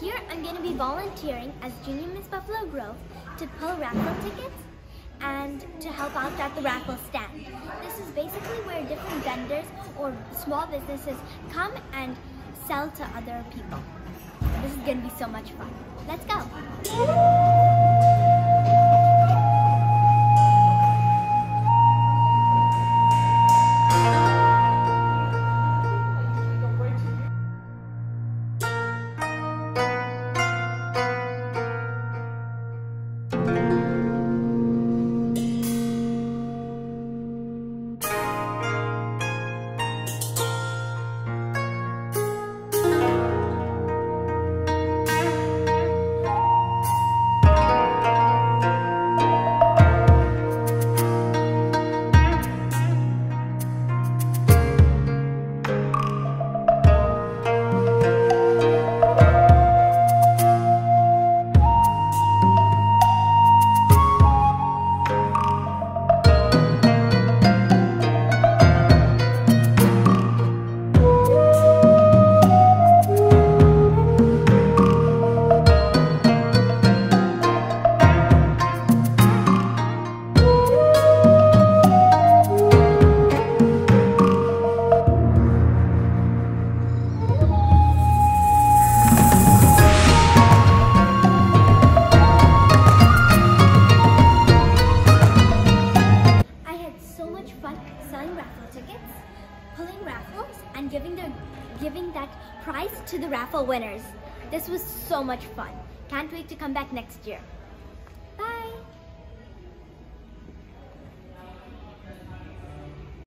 here I'm going to be volunteering as Junior Miss Buffalo Grove to pull raffle tickets and to help out at the raffle stand. This is basically where different vendors or small businesses come and sell to other people. This is going to be so much fun. Let's go! Tickets, pulling raffles, and giving the giving that prize to the raffle winners. This was so much fun. Can't wait to come back next year.